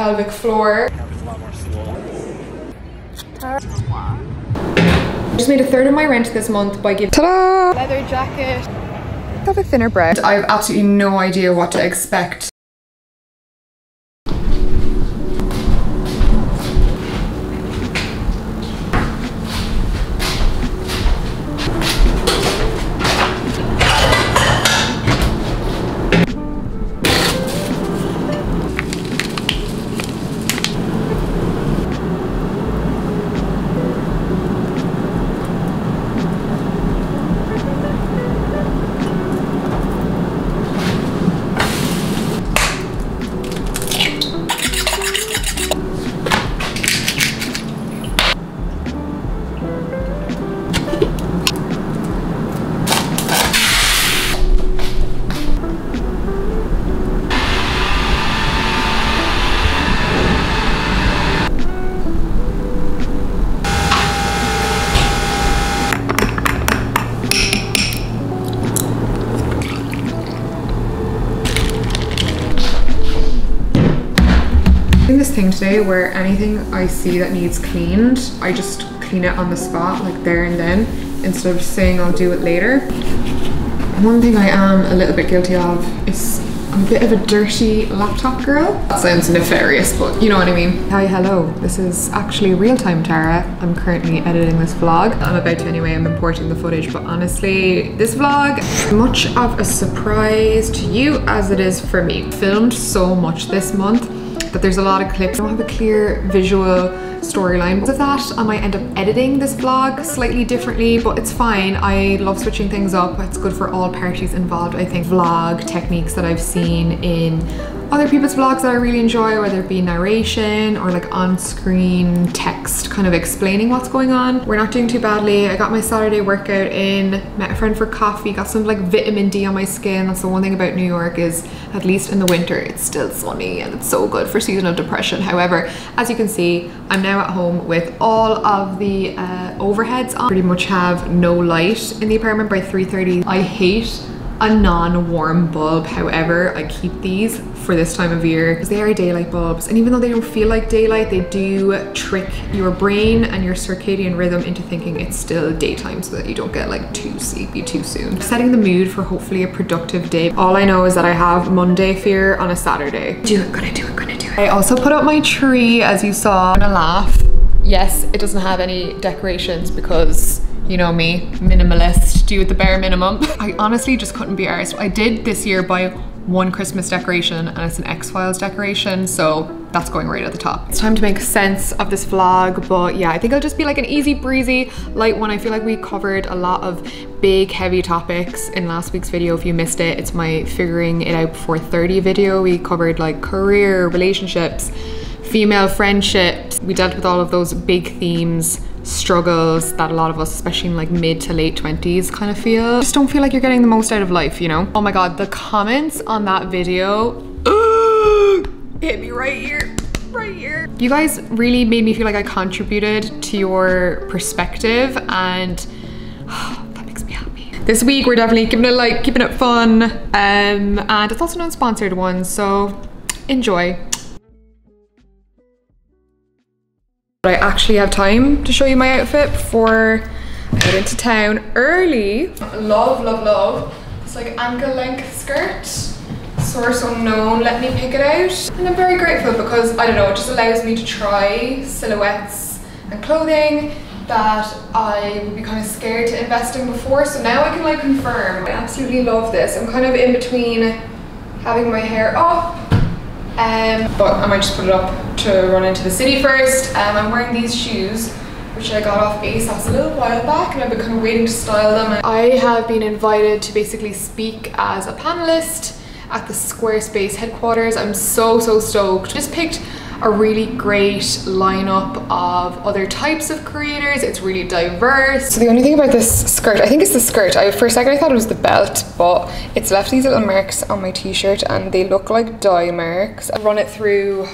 pelvic floor. Just made a third of my rent this month by giving ta-da! leather jacket. Got a thinner bread. I have absolutely no idea what to expect today where anything I see that needs cleaned, I just clean it on the spot, like there and then, instead of saying I'll do it later. One thing I am a little bit guilty of is I'm a bit of a dirty laptop girl. That sounds nefarious, but you know what I mean. Hi, hello. This is actually real-time Tara. I'm currently editing this vlog. I'm about to anyway, I'm importing the footage, but honestly, this vlog, much of a surprise to you as it is for me. Filmed so much this month that there's a lot of clips. I don't have a clear visual storyline. Of that, I might end up editing this vlog slightly differently, but it's fine. I love switching things up. It's good for all parties involved. I think vlog techniques that I've seen in other people's vlogs that I really enjoy, whether it be narration or like on-screen text kind of explaining what's going on. We're not doing too badly. I got my Saturday workout in, met a friend for coffee, got some like vitamin D on my skin. That's the one thing about New York is at least in the winter, it's still sunny and it's so good for seasonal depression. However, as you can see, I'm now at home with all of the uh, overheads on. Pretty much have no light in the apartment by 3.30. I hate a non-warm bulb. However, I keep these for this time of year because they are daylight bulbs. And even though they don't feel like daylight, they do trick your brain and your circadian rhythm into thinking it's still daytime so that you don't get like too sleepy too soon. Setting the mood for hopefully a productive day. All I know is that I have Monday fear on a Saturday. Do it, gonna do it, gonna do it. I also put up my tree as you saw. I'm gonna laugh. Yes, it doesn't have any decorations because you know me, minimalist, do the bare minimum. I honestly just couldn't be arsed. I did this year buy one Christmas decoration and it's an X-Files decoration, so that's going right at the top. It's time to make sense of this vlog, but yeah, I think it'll just be like an easy breezy, light one. I feel like we covered a lot of big, heavy topics in last week's video. If you missed it, it's my figuring it out before 30 video. We covered like career, relationships, female friendships. We dealt with all of those big themes struggles that a lot of us, especially in like mid to late 20s, kind of feel. Just don't feel like you're getting the most out of life, you know? Oh my god, the comments on that video hit me right here. Right here. You guys really made me feel like I contributed to your perspective and that makes me happy. This week we're definitely keeping it like keeping it fun um, and it's also an unsponsored one so enjoy. I actually have time to show you my outfit before I head into town early. Love, love, love. It's like ankle length skirt, source unknown, let me pick it out. And I'm very grateful because, I don't know, it just allows me to try silhouettes and clothing that I would be kind of scared to invest in before. So now I can like confirm. I absolutely love this. I'm kind of in between having my hair up um, but I might just put it up to run into the city first. Um, I'm wearing these shoes which I got off ASOS a little while back and I've been kind of waiting to style them. I have been invited to basically speak as a panelist at the Squarespace headquarters. I'm so, so stoked. Just picked a really great lineup of other types of creators. It's really diverse. So the only thing about this skirt, I think it's the skirt. I, for a second I thought it was the belt, but it's left these little marks on my t-shirt and they look like dye marks. I run it through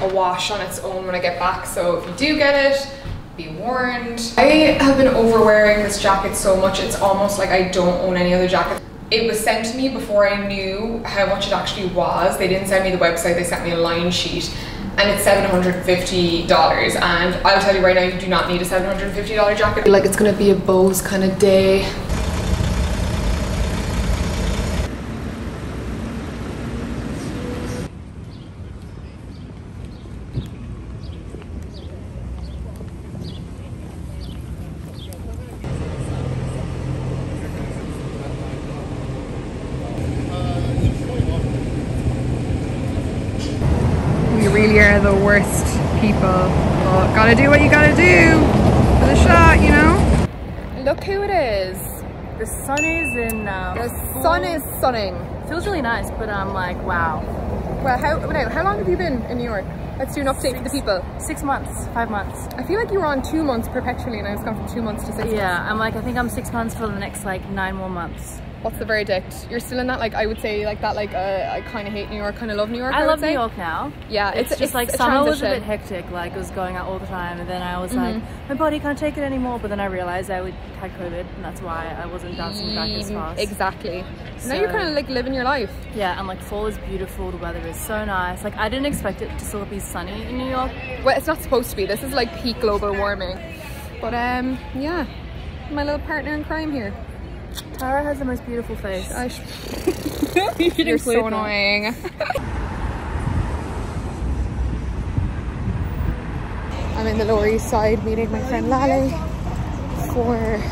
a wash on its own when I get back. So if you do get it, be warned. I have been overwearing this jacket so much, it's almost like I don't own any other jacket. It was sent to me before I knew how much it actually was. They didn't send me the website, they sent me a line sheet and it's $750 and I'll tell you right now you do not need a $750 jacket. Like it's gonna be a Bose kind of day. We really are the worst people. But gotta do what you gotta do for the shot, you know? Look who it is. The sun is in. Uh, The full- sun is sunning. feels really nice, but I'm like, wow. Well, how, now, how long have you been in New York? Let's do an update for the people. Six months, five months. I feel like you were on two months perpetually and I was gone from two months to six months. Yeah, I'm like, I think I'm six months for the next like nine more months. What's the verdict? You're still in that, like, I would say, like that, like, uh, I kind of hate New York, kind of love New York. I, would love New. York now. Yeah, It's, it's, just like a summer was a bit hectic. Like I was going out all the time, and then I was Mm-hmm. like, my body can't take it anymore. But then I realized I would had COVID, and that's why I wasn't bouncing back as fast. Exactly. now you're kind of like living your life. Yeah, and like fall is beautiful. The weather is so nice. Like I didn't expect it to still be sunny in New York. Well, it's not supposed to be. This is like peak global warming. But um, yeah, my little partner in crime here. Tara has the most beautiful face. I sh- you should You're so annoying. I'm in the Lower East Side meeting my friend Lally for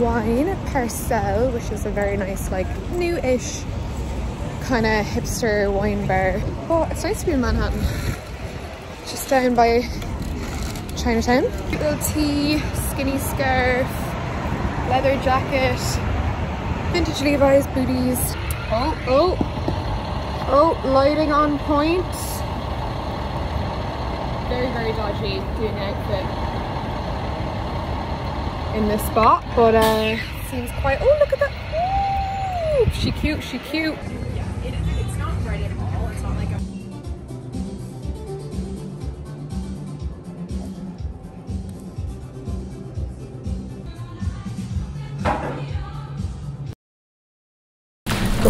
wine Parcelle, which is a very nice, like, new-ish kind of hipster wine bar. Oh, it's nice to be in Manhattan. Just down by Chinatown. Little tee, skinny scarf, leather jacket, vintage Levi's booties. Oh, oh, oh, lighting on point. Very, very dodgy doing the outfit in this spot, but uh, seems quite. Oh, look at that! Ooh, she cute. She cute.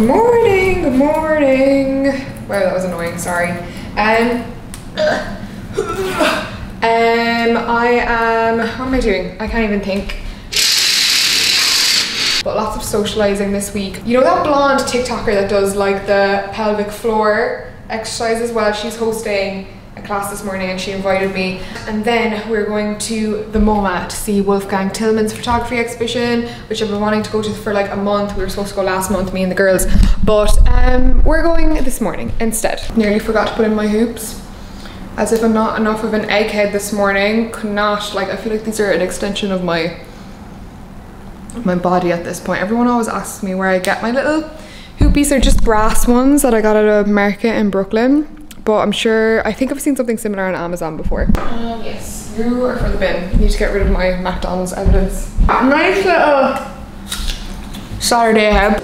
Good morning, good morning. Wow, that was annoying, sorry. Um, um, I am, what am I doing? I can't even think. But lots of socializing this week. You know that blonde TikToker that does like the pelvic floor exercises? Well, she's hosting a class this morning and she invited me. And then we're going to the MoMA to see Wolfgang Tillmans photography exhibition, which I've been wanting to go to for like a month. We were supposed to go last month, me and the girls. But um, we're going this morning instead. Nearly forgot to put in my hoops. As if I'm not enough of an egghead this morning. Could not, like, I feel like these are an extension of my my body at this point. Everyone always asks me where I get my little hoopies. They're just brass ones that I got at a market in Brooklyn. But I'm sure, I think I've seen something similar on Amazon before. Um, yes, you are for the bin. Need to get rid of my McDonald's evidence. Nice little Saturday ahead.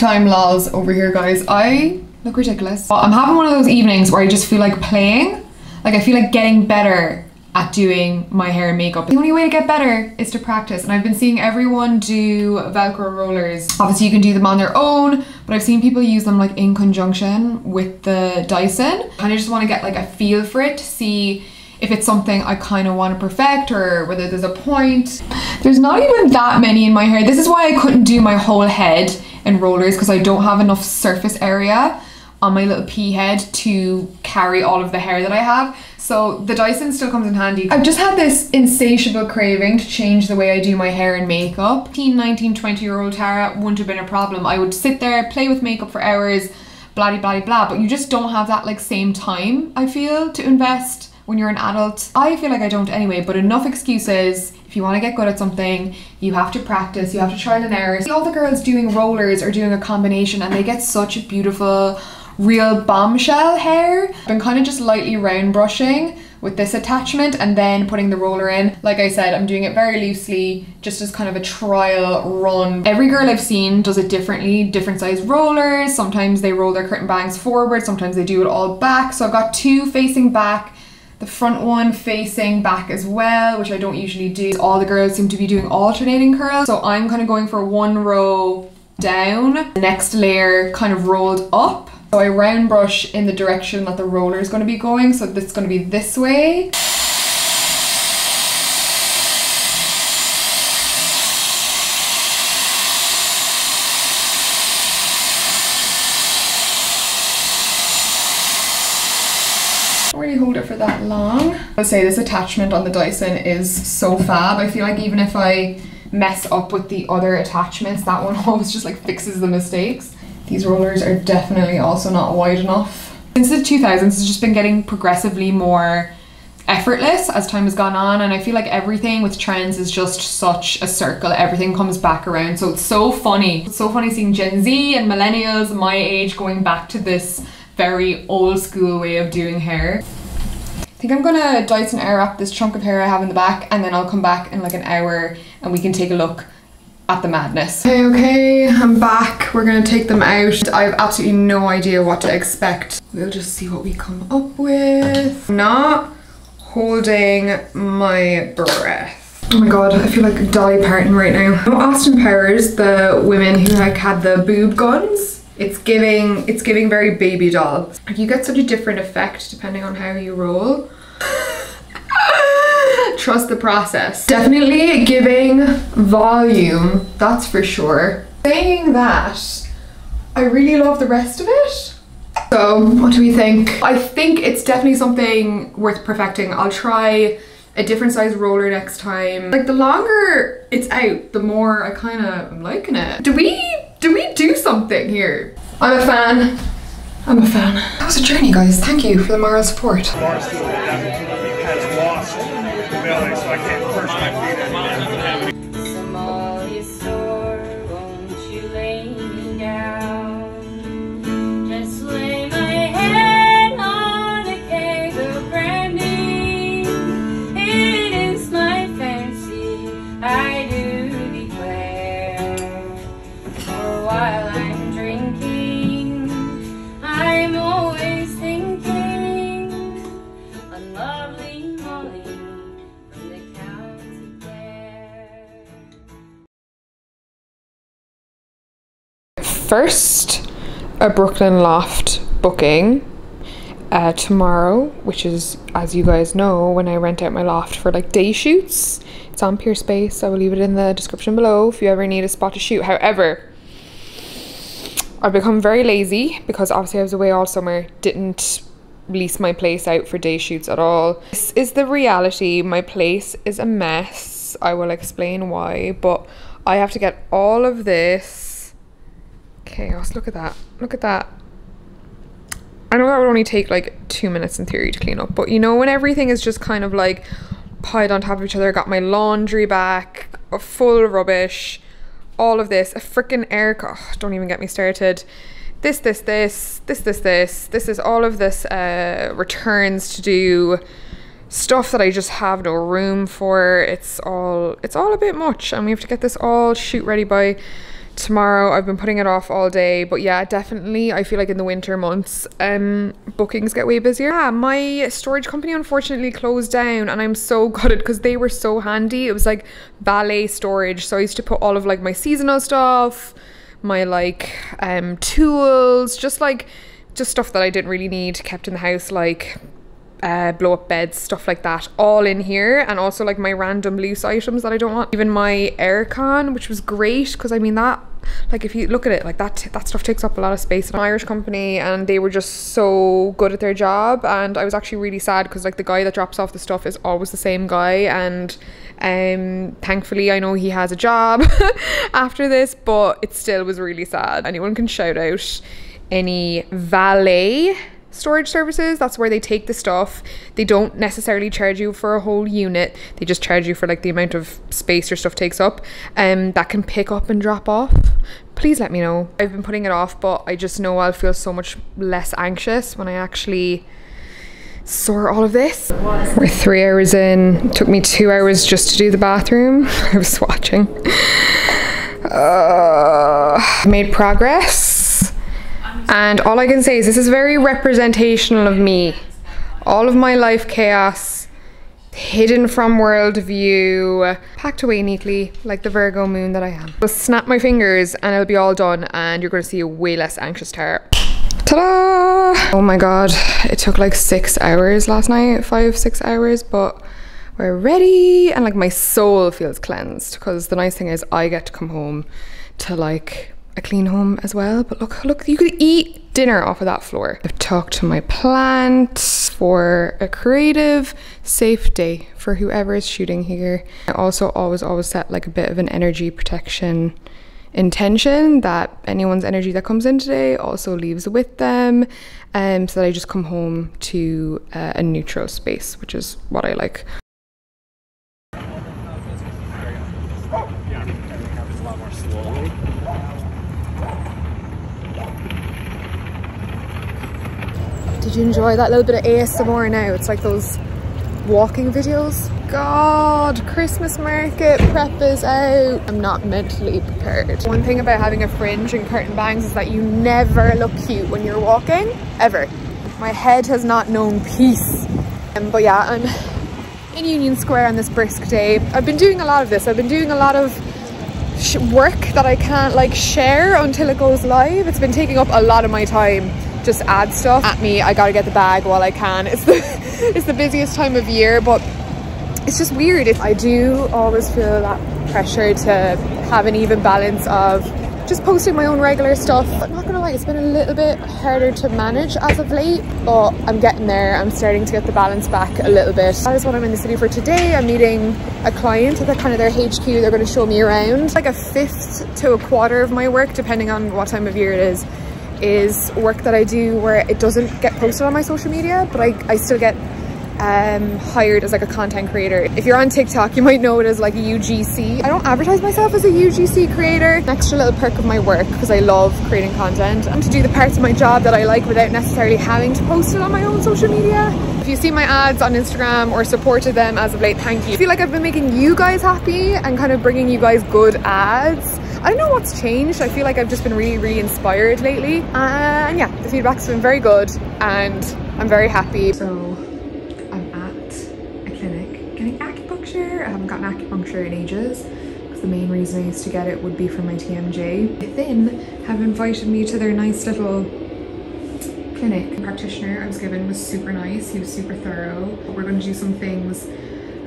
Time lols over here guys. I look ridiculous. I'm having one of those evenings where i just feel like playing. Like i feel like getting better at doing my hair and makeup. The only way to get better is to practice. And i've been seeing everyone do velcro rollers. Obviously you can do them on their own but i've seen people use them like in conjunction with the dyson. And i just want to get like a feel for it to see if it's something I kind of want to perfect or whether there's a point. There's not even that many in my hair. This is why I couldn't do my whole head in rollers because I don't have enough surface area on my little pea head to carry all of the hair that I have. So the Dyson still comes in handy. I've just had this insatiable craving to change the way I do my hair and makeup. 18, 19, 20 year old Tara wouldn't have been a problem. I would sit there, play with makeup for hours, blah blah blah, but you just don't have that like same time, I feel, to invest when you're an adult. I feel like I don't anyway, but enough excuses. If you want to get good at something, you have to practice, you have to trial and error. See all the girls doing rollers are doing a combination and they get such a beautiful, real bombshell hair. I've been kind of just lightly round brushing, with this attachment and then putting the roller in. Like I said, I'm doing it very loosely, just as kind of a trial run. Every girl I've seen does it differently, different size rollers. Sometimes they roll their curtain bangs forward, sometimes they do it all back. So I've got two facing back the front one facing back as well, which I don't usually do. All the girls seem to be doing alternating curls. So I'm kind of going for one row down, the next layer kind of rolled up. So I round brush in the direction that the roller is going to be going. So this is going to be this way. really hold it for that I'll say this attachment on the Dyson is so fab. I feel like even if I mess up with the other attachments, that one always just like fixes the mistakes. These rollers are definitely also not wide enough. Since the 2000s, it's just been getting progressively more effortless as time has gone on and I feel like everything with trends is just such a circle everything comes back around so it's so funny it's so funny seeing Gen Z and millennials my age going back to this very old school way of doing hair think I'm gonna Dyson Airwrap this chunk of hair I have in the back and then I'll come back in like an hour and we can take a look at the madness. Okay, okay, I'm back. We're gonna take them out. I have absolutely no idea what to expect. We'll just see what we come up with. Not holding my breath. Oh my god, I feel like Dolly Parton right now. Austin Powers, the women who like had the boob guns. It's giving, it's giving very baby doll. You get such a different effect depending on how you roll. Trust the process. Definitely giving volume, that's for sure. Saying that, I really love the rest of it. So, what do we think? I think it's definitely something worth perfecting. I'll try a different size roller next time. Like the longer it's out, the more I kind of am liking it. Do we, do we do something here? I'm a fan. I'm a fan. That was a journey, guys. Thank you for the moral support. First, a Brooklyn Loft booking uh, tomorrow, which is, as you guys know, when I rent out my loft for like day shoots. It's on Peerspace. I will leave it in the description below if you ever need a spot to shoot. However, I've become very lazy because obviously I was away all summer, didn't lease my place out for day shoots at all. This is the reality. My place is a mess. I will explain why, but I have to get all of this chaos. Look at that. Look at that. I know that would only take like two minutes in theory to clean up, but you know, when everything is just kind of like piled on top of each other, I got my laundry back, full rubbish, all of this, a freaking air. Oh, don't even get me started. This, this, this, this, this, this. This is all of this uh, returns to do stuff that I just have no room for. It's all it's all a bit much and we have to get this all shoot ready by tomorrow. I've been putting it off all day, but yeah, definitely I feel like in the winter months um bookings get way busier. Yeah, my storage company unfortunately closed down and I'm so gutted because they were so handy. It was like valet storage. So I used to put all of like my seasonal stuff, my like um tools, just like just stuff that I didn't really need kept in the house like uh, blow up beds, stuff like that, all in here, and also like my random loose items that I don't want. Even my aircon, which was great because I mean that, like if you look at it, like that that stuff takes up a lot of space. An Irish company, and they were just so good at their job, and I was actually really sad because like the guy that drops off the stuff is always the same guy, and um thankfully I know he has a job after this, but it still was really sad. Anyone can shout out any valet storage services that's where they take the stuff they don't necessarily charge you for a whole unit they just charge you for like the amount of space your stuff takes up and um, that can pick up and drop off please let me know i've been putting it off but i just know i'll feel so much less anxious when i actually sort all of this. We're three hours in. It took me two hours just to do the bathroom. I was watching. Uh, made progress. And all I can say is this is very representational of me. All of my life chaos, hidden from world view, packed away neatly like the Virgo moon that I am. Just snap my fingers and it'll be all done and you're to see a way less anxious Tara. Ta-da! Oh my god, it took like six hours last night, five, six hours, but we're ready and like my soul feels cleansed because the nice thing is I get to come home to like a clean home as well. But look, look, you could eat dinner off of that floor. I've talked to my plants for a creative, safe day for whoever is shooting here. I also always, always set like a bit of an energy protection intention that anyone's energy that comes in today also leaves with them um, so that I just come home to uh, a neutral space, which is what I like. Did you enjoy that little bit of ASMR now? It's like those walking videos. God, Christmas market prep is out. I'm not mentally prepared. One thing about having a fringe and curtain bangs is that you never look cute when you're walking, ever. My head has not known peace. Um, but yeah, I'm in Union Square on this brisk day. I've been doing a lot of this. I've been doing a lot of work that I can't like share until it goes live. It's been taking up a lot of my time just add stuff at me. I gotta get the bag while I can. It's the it's the busiest time of year, but it's just weird. I do always feel that pressure to have an even balance of just posting my own regular stuff. I'm not gonna lie, it's been a little bit harder to manage as of late, but I'm getting there. I'm starting to get the balance back a little bit. That is what I'm in the city for today. I'm meeting a client at kind of their HQ. They're gonna show me around. Like a fifth to a quarter of my work, depending on what time of year it is, is work that I do where it doesn't get posted on my social media, but I, I still get um, hired as like a content creator. If you're on TikTok, you might know it as like a UGC. I don't advertise myself as a UGC creator. An extra little perk of my work because I love creating content and to do the parts of my job that I like without necessarily having to post it on my own social media. If you see my ads on Instagram or supported them as of late, thank you. I feel like I've been making you guys happy and kind of bringing you guys good ads. I don't know what's changed. I feel like I've just been really, really inspired lately. Uh, and yeah, the feedback's been very good and I'm very happy. So I'm at a clinic getting acupuncture. I haven't gotten acupuncture in ages because the main reason I used to get it would be for my TMJ. Thin have invited me to their nice little clinic. The practitioner I was given was super nice. He was super thorough. We're going to do some things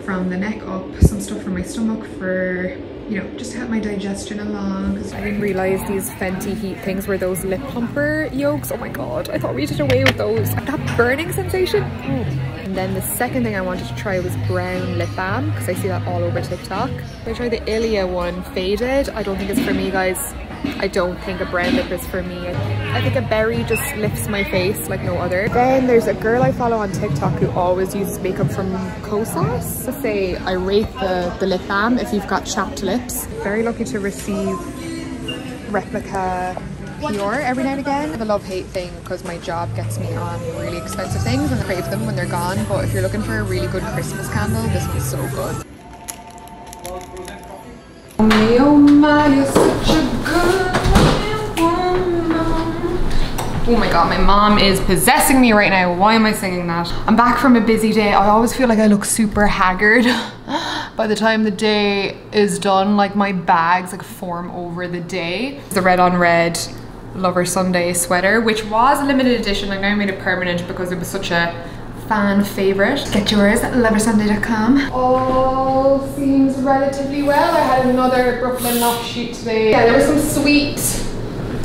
from the neck up, some stuff for my stomach for you know, just help my digestion along. I didn't realize these Fenty Heat things were those lip plumper yolks. Oh my god, I thought we did away with those. That burning sensation. Oh. And then the second thing I wanted to try was brown lip balm because I see that all over TikTok. I tried the Ilia one, faded. I don't think it's for me, guys. I don't think a brown lip is for me. I think a berry just lifts my face like no other. Then there's a girl I follow on TikTok who always uses makeup from Kosas. Let's say I rate the, the lip balm if you've got chapped lips. Very lucky to receive replica Pure every now and again. The love-hate thing because my job gets me on really expensive things and I crave them when they're gone. But if you're looking for a really good Christmas candle, this one's so good. Oh my, god, my mom is possessing me right now. Why am I singing that? I'm back from a busy day. I always feel like I look super haggard by the time the day is done. Like my bags like form over the day. The red on red Lovers Sunday sweater, which was a limited edition. I now made it permanent because it was such a fan favorite. Get yours at loverssunday.com. All seems relatively well. I had another Brooklyn knock shoot today. Yeah, there were some sweet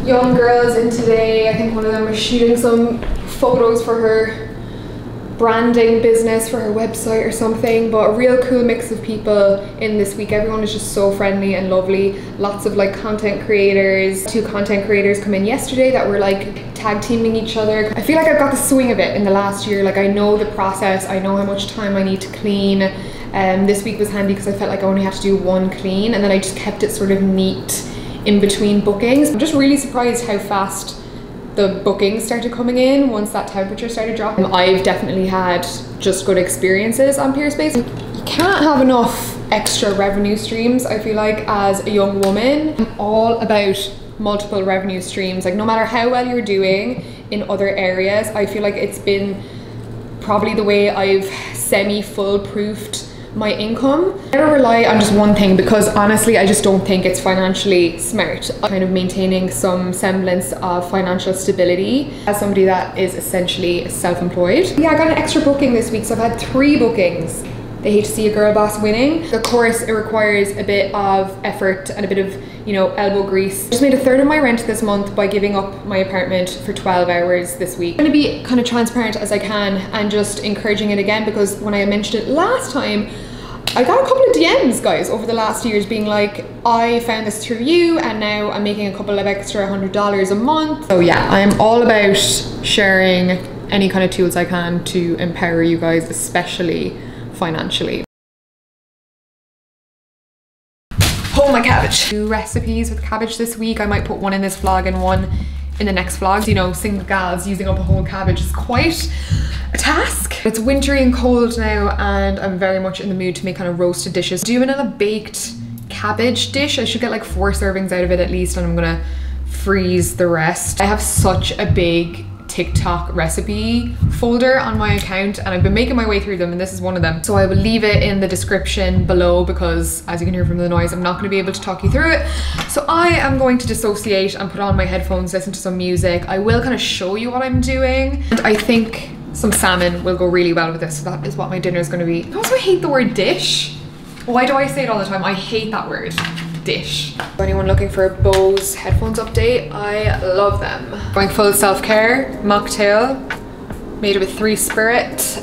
young girls in today. I think one of them was shooting some photos for her branding business for her website or something but a real cool mix of people in this week. Everyone is just so friendly and lovely. Lots of like content creators. Two content creators come in yesterday that were like tag teaming each other. I feel like I've got the swing of it in the last year. Like I know the process. I know how much time I need to clean. Um, this week was handy because I felt like I only had to do one clean and then I just kept it sort of neat in between bookings. I'm just really surprised how fast the bookings started coming in once that temperature started dropping. I've definitely had just good experiences on Peerspace. You can't have enough extra revenue streams, I feel like, as a young woman. I'm all about multiple revenue streams. Like, no matter how well you're doing in other areas, I feel like it's been probably the way I've semi foolproofed my income. I never rely on just one thing because honestly, I just don't think it's financially smart. Kind of maintaining some semblance of financial stability as somebody that is essentially self employed. Yeah, I got an extra booking this week, so I've had three bookings. They hate to see a girl boss winning. Of course, it requires a bit of effort and a bit of, you know, elbow grease. Just made a third of my rent this month by giving up my apartment for 12 hours this week. I'm gonna be kind of transparent as I can and just encouraging it again because when I mentioned it last time, I got a couple of DMs, guys, over the last years being like, I found this through you and now I'm making a couple of extra hundred dollars a month. So yeah, I'm all about sharing any kind of tools I can to empower you guys, especially financially. Oh my cabbage. Two recipes with cabbage this week. I might put one in this vlog and one in the next vlog. You know, single gals using up a whole cabbage is quite a task. It's wintry and cold now and I'm very much in the mood to make kind of roasted dishes. Doing a baked cabbage dish. I should get like four servings out of it at least and I'm gonna freeze the rest. I have such a big TikTok recipe folder on my account and I've been making my way through them and this is one of them. So I will leave it in the description below because as you can hear from the noise, I'm not gonna be able to talk you through it. So I am going to dissociate and put on my headphones, listen to some music. I will kind of show you what I'm doing. And I think some salmon will go really well with this. So that is what my dinner is gonna be. I also hate the word dish. Why do I say it all the time? I hate that word dish. For anyone looking for a Bose headphones update, I love them. Going full self-care, mocktail, made with three spirit.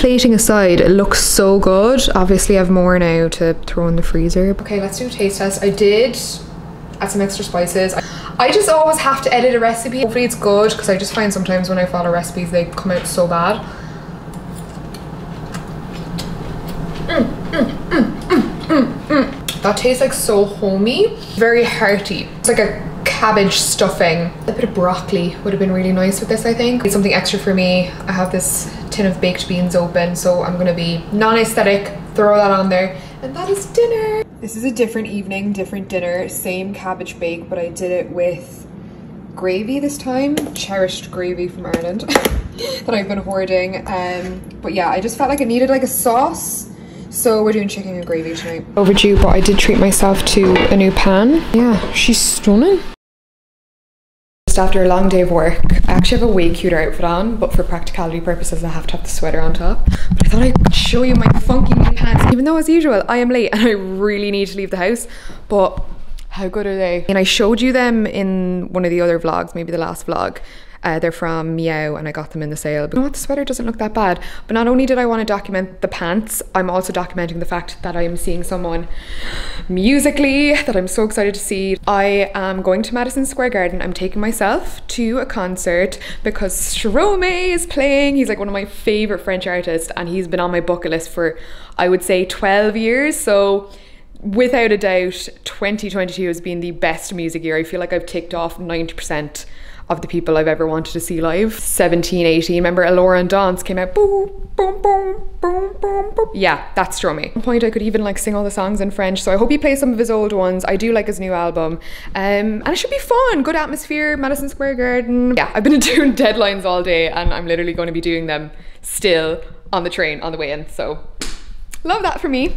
plating aside, it looks so good. Obviously I have more now to throw in the freezer. Okay, let's do a taste test. I did add some extra spices. I just always have to edit a recipe. Hopefully it's good because I just find sometimes when I follow recipes they come out so bad. Mm, mm, mm, that tastes like so homey. Very hearty. It's like a cabbage stuffing. A bit of broccoli would have been really nice with this, I think. Something extra for me. I have this tin of baked beans open, so I'm gonna be non-aesthetic, throw that on there, and that is dinner. This is a different evening, different dinner, same cabbage bake, but I did it with gravy this time, cherished gravy from Ireland that I've been hoarding. Um, but yeah, I just felt like it needed like a sauce. So we're doing chicken and gravy tonight. Overdue, but I did treat myself to a new pan. Yeah, she's stunning. After a long day of work, I actually have a way cuter outfit on, but for practicality purposes, I have to have the sweater on top. But I thought I'd show you my funky new pants. Even though as usual, I am late and I really need to leave the house, but how good are they? And I showed you them in one of the other vlogs, maybe the last vlog. Uh, they're from Miaou and I got them in the sale. But you know what? The sweater doesn't look that bad. But not only did I want to document the pants, I'm also documenting the fact that I am seeing someone musically that I'm so excited to see. I am going to Madison Square Garden. I'm taking myself to a concert because Stromae is playing. He's like one of my favorite French artists and he's been on my bucket list for, I would say, 12 years. So without a doubt, 2022 has been the best music year. I feel like I've ticked off 90% of the people I've ever wanted to see live. 17, 18. Remember Alors on danse came out. Boom, boom, boom, boom, boom, boom. Yeah, that's Stromae. At point I could even like sing all the songs in French. So I hope he plays some of his old ones. I do like his new album. Um, and it should be fun. Good atmosphere, Madison Square Garden. Yeah, I've been doing deadlines all day and I'm literally going to be doing them still on the train on the way in. So love that for me.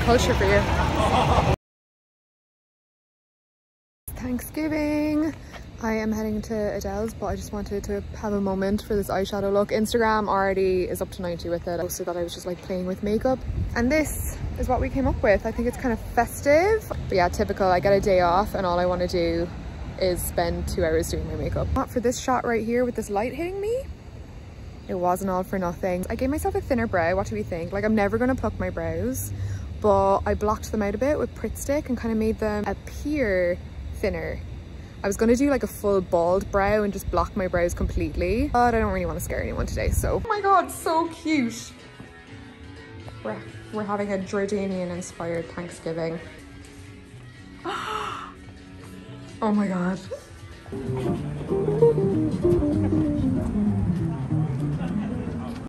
Culture for you. Thanksgiving. I am heading to Adele's, but I just wanted to have a moment for this eyeshadow look. Instagram already is up to 90 with it. I posted that I was just like playing with makeup. And this is what we came up with. I think it's kind of festive. But yeah, typical. I get a day off and all I want to do is spend two hours doing my makeup. Not for this shot right here with this light hitting me. It wasn't all for nothing. I gave myself a thinner brow. What do we think? Like I'm never going to pluck my brows, but I blocked them out a bit with Pritt Stick and kind of made them appear thinner. I was to do like a full bald brow and just block my brows completely, but I don't really want to scare anyone today, so. Oh my god, so cute. We're, we're having a Jordanian inspired Thanksgiving. Oh my god.